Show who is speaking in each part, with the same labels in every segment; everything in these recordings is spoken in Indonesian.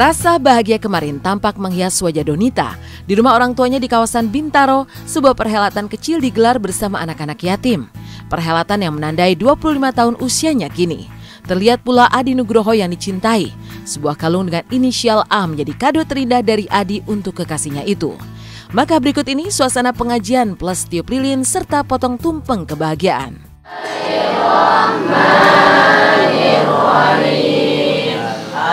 Speaker 1: Rasa bahagia kemarin tampak menghias wajah Donita di rumah orang tuanya di kawasan Bintaro, sebuah perhelatan kecil digelar bersama anak-anak yatim. Perhelatan yang menandai 25 tahun usianya kini. Terlihat pula Adi Nugroho yang dicintai. Sebuah kalung dengan inisial A menjadi kado terindah dari Adi untuk kekasihnya itu. Maka berikut ini suasana pengajian plus tiup lilin serta potong tumpeng kebahagiaan.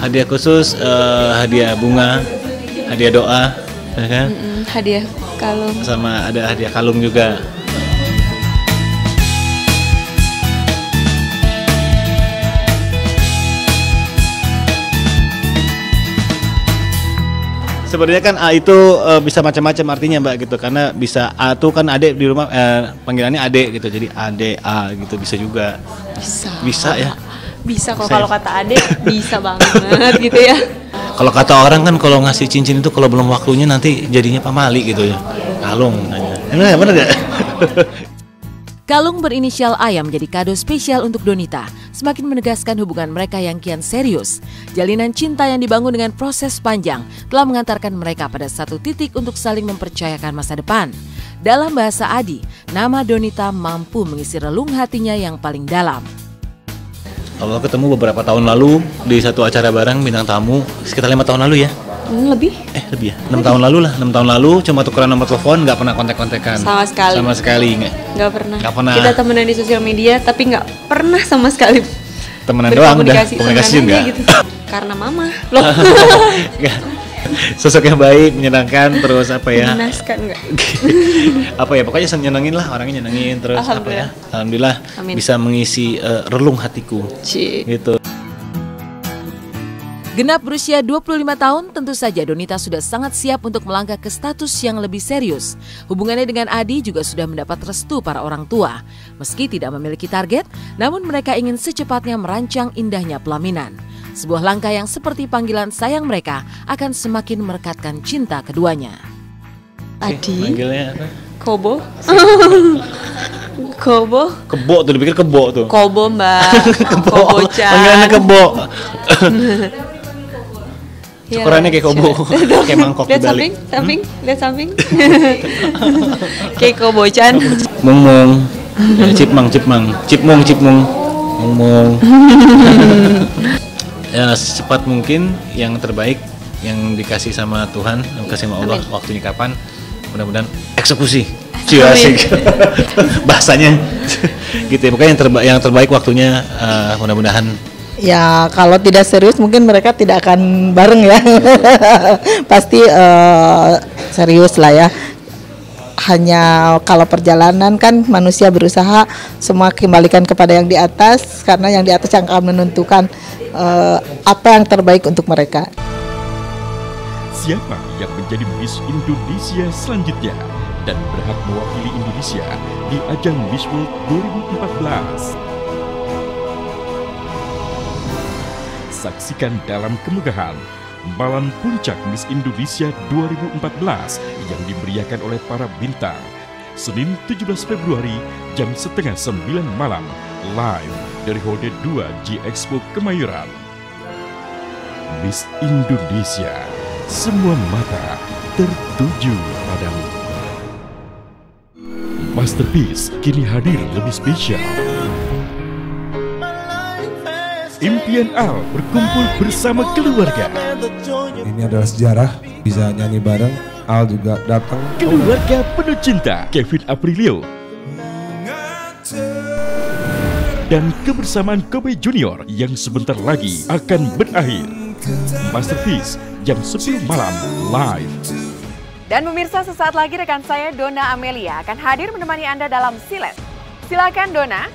Speaker 2: hadiah khusus eh, hadiah bunga hadiah doa ya kan?
Speaker 3: Mm, hadiah kalung.
Speaker 2: Sama ada hadiah kalung juga. Sebenarnya kan A itu eh, bisa macam-macam artinya mbak gitu. Karena bisa A tuh kan adek di rumah eh, panggilannya adek gitu. Jadi ade A gitu bisa juga.
Speaker 3: Bisa.
Speaker 2: Bisa ya
Speaker 3: bisa kok kalau kata adek bisa banget gitu ya
Speaker 2: Kalau kata orang kan kalau ngasih cincin itu kalau belum waktunya nanti jadinya pamali gitu ya. Kalung nanya. Bener nggak?
Speaker 1: Kalung berinisial A yang menjadi kado spesial untuk Donita semakin menegaskan hubungan mereka yang kian serius. Jalinan cinta yang dibangun dengan proses panjang telah mengantarkan mereka pada satu titik untuk saling mempercayakan masa depan. Dalam bahasa Adi, nama Donita mampu mengisi relung hatinya yang paling dalam.
Speaker 2: Kalau ketemu beberapa tahun lalu di satu acara bareng bintang tamu sekitar lima tahun lalu ya.
Speaker 3: Hmm, lebih
Speaker 2: Eh lebih ya? Enam tahun lalu lah. Enam tahun lalu cuma tukeran nomor telepon nggak pernah kontak-kontakan.
Speaker 3: Sama sekali.
Speaker 2: Sama sekali nggak.
Speaker 3: nggak pernah.
Speaker 2: Nggak pernah.
Speaker 3: kita temenan di sosial media tapi nggak pernah sama sekali
Speaker 2: Temenan doang udah. Komunikasi
Speaker 3: temenan
Speaker 2: juga.
Speaker 3: gitu karena mama loh.
Speaker 2: Sosok yang baik, menyenangkan, terus apa ya?
Speaker 3: mengenaskan nggak
Speaker 2: apa ya pokoknya nyenengin lah orangnya nyenengin terus apa ya
Speaker 3: Alhamdulillah. Amin.
Speaker 2: bisa mengisi eh, relung hatiku
Speaker 3: Ci.
Speaker 2: gitu
Speaker 1: Genap berusia 25 tahun, tentu saja Donita sudah sangat siap untuk melangkah ke status yang lebih serius. Hubungannya dengan Adi juga sudah mendapat restu para orang tua. Meski tidak memiliki target, namun mereka ingin secepatnya merancang indahnya pelaminan. Sebuah langkah yang seperti panggilan sayang mereka akan semakin merekatkan cinta keduanya.
Speaker 3: Adi
Speaker 2: manggilnya apa?
Speaker 3: Kobo. Kobo.
Speaker 2: Kebo tuh dipikir kebo tuh.
Speaker 3: Kobo mbak. Kobo Chan.
Speaker 2: Panggilannya kebo.
Speaker 3: Iya,
Speaker 2: Ukurannya kayak kobo. Kayak mangkok
Speaker 3: Lihat
Speaker 2: dibalik.
Speaker 3: samping, samping, lihat samping. Kayak Kobo Chan.
Speaker 2: Mung mung. Cipmang cipmang. Cipmung cipmung. Mung mung ya secepat mungkin yang terbaik yang dikasih sama Tuhan yang dikasih sama Allah
Speaker 3: Amin.
Speaker 2: waktunya kapan mudah-mudahan eksekusi
Speaker 3: Amin.
Speaker 2: asik bahasanya gitu ya pokoknya yang terbaik yang terbaik waktunya eh, mudah-mudahan
Speaker 4: Ya kalau tidak serius mungkin mereka tidak akan bareng ya. Pasti eh, serius lah ya. Hanya kalau perjalanan kan manusia berusaha semua kembalikan kepada yang di atas karena yang di atas yang akan menentukan eh, apa yang terbaik untuk mereka.
Speaker 5: Siapa yang menjadi Miss Indonesia selanjutnya dan berhak mewakili Indonesia di ajang Miss World 2014? Saksikan dalam kemegahan Malam Puncak Miss Indonesia 2014 yang diberiakan oleh para bintang. Senin 17 Februari jam setengah 9 malam live dari Hode 2 G Expo Kemayoran. Miss Indonesia, semua mata tertuju padamu. Masterpiece kini hadir lebih spesial. Impian Al berkumpul bersama keluarga.
Speaker 6: Ini adalah sejarah bisa nyanyi bareng. Al juga datang.
Speaker 5: Keluarga penuh cinta Kevin Aprilio dan kebersamaan Kobe Junior yang sebentar lagi akan berakhir. Masterpiece jam 10 malam live.
Speaker 7: Dan pemirsa sesaat lagi rekan saya Dona Amelia akan hadir menemani Anda dalam Silet. Silakan Dona.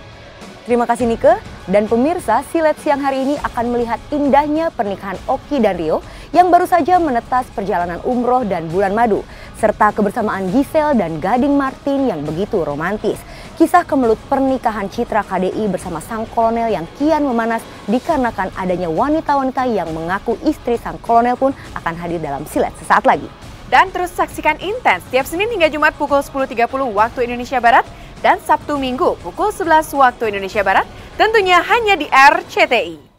Speaker 8: Terima kasih Nike. Dan pemirsa, Silet siang hari ini akan melihat indahnya pernikahan Oki dan Rio yang baru saja menetas perjalanan umroh dan bulan madu. Serta kebersamaan Giselle dan Gading Martin yang begitu romantis. Kisah kemelut pernikahan Citra KDI bersama sang kolonel yang kian memanas dikarenakan adanya wanita-wanita yang mengaku istri sang kolonel pun akan hadir dalam Silet sesaat lagi.
Speaker 7: Dan terus saksikan Intens tiap Senin hingga Jumat pukul 10.30 waktu Indonesia Barat dan Sabtu Minggu pukul 11 waktu Indonesia Barat tentunya hanya di RCTI.